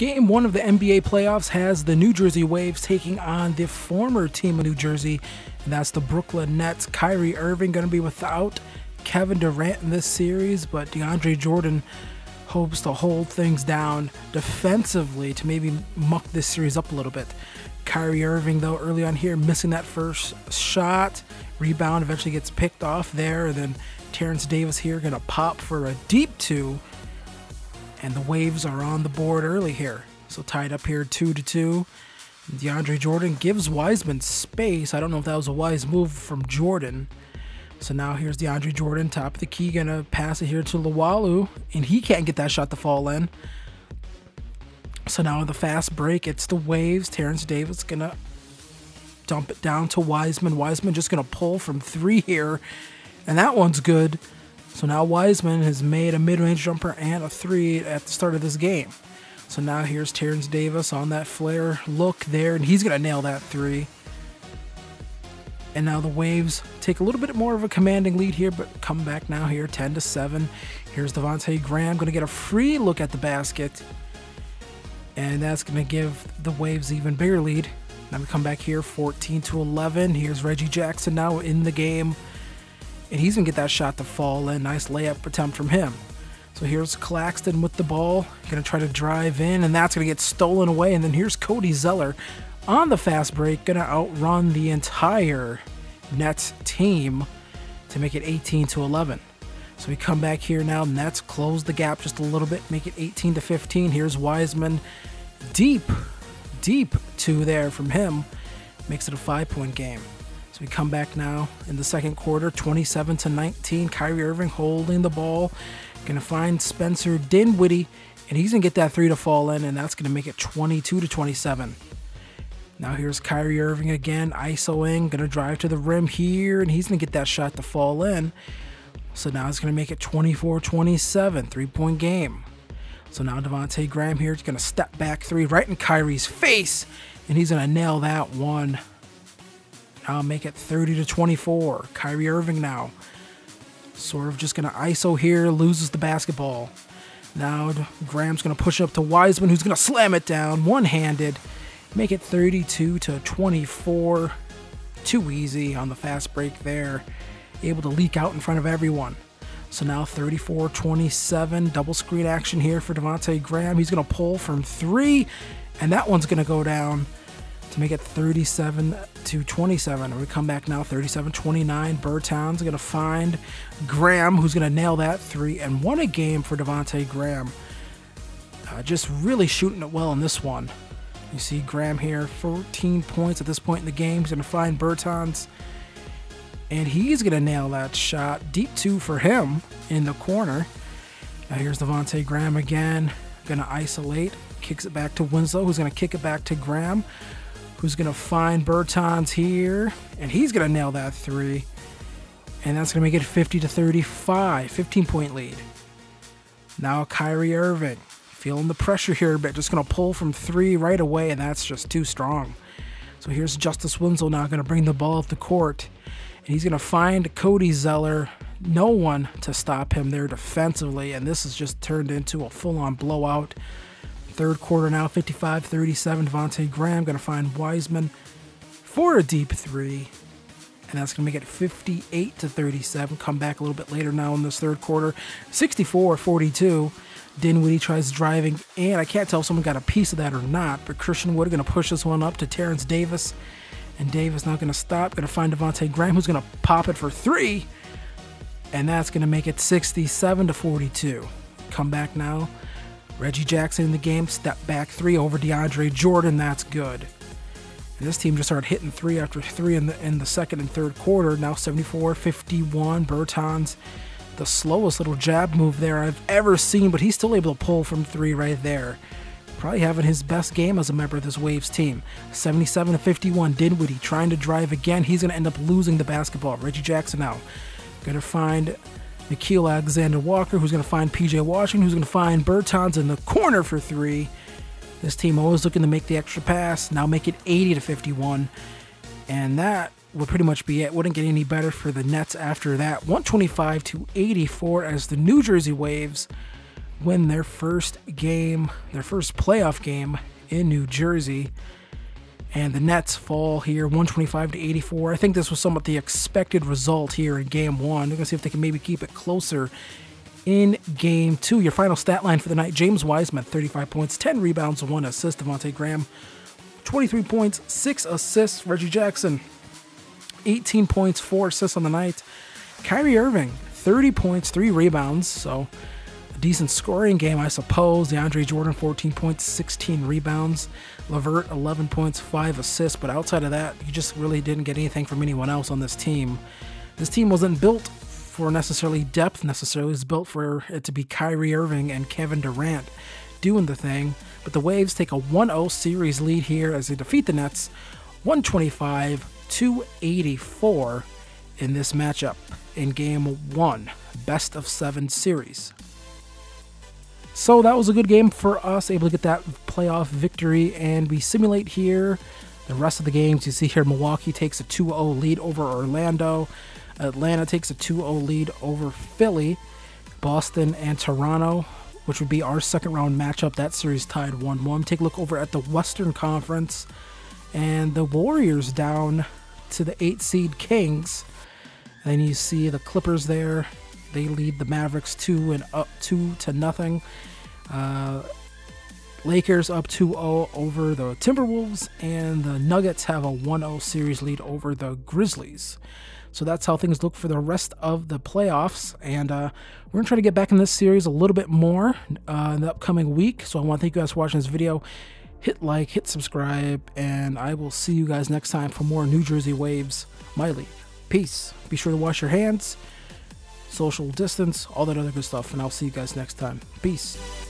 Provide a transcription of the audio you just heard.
Game one of the NBA playoffs has the New Jersey Waves taking on the former team of New Jersey, and that's the Brooklyn Nets. Kyrie Irving going to be without Kevin Durant in this series, but DeAndre Jordan hopes to hold things down defensively to maybe muck this series up a little bit. Kyrie Irving, though, early on here, missing that first shot. Rebound eventually gets picked off there. And then Terence Davis here going to pop for a deep two and the Waves are on the board early here. So tied up here 2 to 2. DeAndre Jordan gives Wiseman space. I don't know if that was a wise move from Jordan. So now here's DeAndre Jordan, top of the key, gonna pass it here to Luwawu, and he can't get that shot to fall in. So now the fast break, it's the Waves. Terence Davis gonna dump it down to Wiseman. Wiseman just gonna pull from three here, and that one's good. So now Wiseman has made a mid-range jumper and a three at the start of this game. So now here's Terence Davis on that flare look there, and he's going to nail that three. And now the Waves take a little bit more of a commanding lead here, but come back now here, 10 to 7. Here's Devonte Graham going to get a free look at the basket. And that's going to give the Waves even bigger lead. Now we come back here, 14 to 11. Here's Reggie Jackson now in the game and he's gonna get that shot to fall in. Nice layup attempt from him. So here's Claxton with the ball, gonna try to drive in, and that's gonna get stolen away. And then here's Cody Zeller on the fast break, gonna outrun the entire Nets team to make it 18 to 11. So we come back here now. Nets close the gap just a little bit, make it 18 to 15. Here's Wiseman, deep, deep two there from him, makes it a five-point game we come back now in the second quarter, 27 to 19. Kyrie Irving holding the ball, gonna find Spencer Dinwiddie, and he's gonna get that three to fall in, and that's gonna make it 22 to 27. Now here's Kyrie Irving again, ISOing, gonna drive to the rim here, and he's gonna get that shot to fall in. So now it's gonna make it 24-27, three-point game. So now Devonte Graham here is gonna step back three right in Kyrie's face, and he's gonna nail that one. Make it 30 to 24. Kyrie Irving now. Sort of just going to ISO here, loses the basketball. Now Graham's going to push up to Wiseman, who's going to slam it down one handed. Make it 32 to 24. Too easy on the fast break there. Able to leak out in front of everyone. So now 34 27, double screen action here for Devonte Graham. He's going to pull from three, and that one's going to go down to make it 37 to 27. We come back now 37 29. Bertans going to find Graham, who's going to nail that three, and won a game for Devonte Graham. Uh, just really shooting it well in this one. You see Graham here, 14 points at this point in the game. He's going to find Bertans. and he's going to nail that shot. Deep two for him in the corner. Now here's Devonte Graham again. Going to isolate. Kicks it back to Winslow, who's going to kick it back to Graham who's going to find Bertans here, and he's going to nail that three. And that's going to make it 50 to 35, 15 point lead. Now Kyrie Irving, feeling the pressure here a bit, just going to pull from three right away, and that's just too strong. So here's Justice Winslow now going to bring the ball up the court, and he's going to find Cody Zeller. No one to stop him there defensively, and this has just turned into a full on blowout. Third quarter now, 55 37. Devonte Graham going to find Wiseman for a deep three. And that's going to make it 58 to 37. Come back a little bit later now in this third quarter. 64 42. Dinwiddie tries driving, and I can't tell if someone got a piece of that or not, but Christian Wood going to push this one up to Terence Davis. And Davis not going to stop. Going to find Devonte Graham, who's going to pop it for three. And that's going to make it 67 to 42. Come back now. Reggie Jackson in the game, step back three over DeAndre Jordan. That's good. And this team just started hitting three after three in the in the second and third quarter. Now 74-51. Bertans the slowest little jab move there I've ever seen, but he's still able to pull from three right there. Probably having his best game as a member of this Waves team. 77 to 51. Dinwiddie trying to drive again. He's going to end up losing the basketball. Reggie Jackson now going to find Nickeil Alexander Walker, who's going to find PJ Washington, who's going to find Bertans in the corner for three. This team always looking to make the extra pass. Now make it 80 to 51. And that would pretty much be it. Wouldn't get any better for the Nets after that. 125 to 84 as the New Jersey Waves win their first game, their first playoff game in New Jersey. And the Nets fall here 125 to 84. I think this was somewhat the expected result here in game one. We're going to see if they can maybe keep it closer in game two. Your final stat line for the night James Wiseman, 35 points, 10 rebounds, 1 assist. Devonte Graham, 23 points, 6 assists. Reggie Jackson, 18 points, 4 assists on the night. Kyrie Irving, 30 points, 3 rebounds. So decent scoring game, I suppose. DeAndre Jordan, 14 points, 16 rebounds. LeVert, 11 points, 5 assists. But outside of that, you just really didn't get anything from anyone else on this team. This team wasn't built for necessarily depth, necessarily. It's built for it to be Kyrie Irving and Kevin Durant doing the thing. But the Waves take a 1 0 series lead here as they defeat the Nets 125 284 in this matchup in game one, best of seven series. So that was a good game for us, able to get that playoff victory, and we simulate here the rest of the games. You see here Milwaukee takes a 2 0 lead over Orlando, Atlanta takes a 2 0 lead over Philly, Boston and Toronto. Which would be our second round matchup. That series tied 1 1. Take a look over at the Western Conference. And the Warriors down to the 8 seed Kings then you see the Clippers there. They lead the Mavericks two and up two to nothing. Uh, Lakers up 2-0 over the Timberwolves, and the Nuggets have a 1-0 series lead over the Grizzlies. So that's how things look for the rest of the playoffs. And uh, we're going to try to get back in this series a little bit more uh, in the upcoming week. So I want to thank you guys for watching this video. Hit like, hit subscribe, and I will see you guys next time for more New Jersey Waves, league. Peace. Be sure to wash your hands, social distance, all that other good stuff, and I'll see you guys next time. Peace.